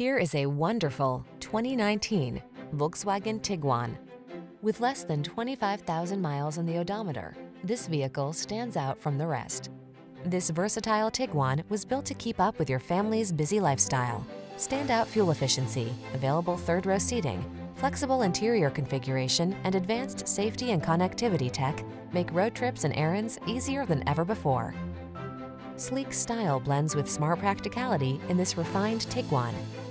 Here is a wonderful 2019 Volkswagen Tiguan. With less than 25,000 miles on the odometer, this vehicle stands out from the rest. This versatile Tiguan was built to keep up with your family's busy lifestyle. Standout fuel efficiency, available third-row seating, flexible interior configuration, and advanced safety and connectivity tech make road trips and errands easier than ever before. Sleek style blends with smart practicality in this refined Tiguan.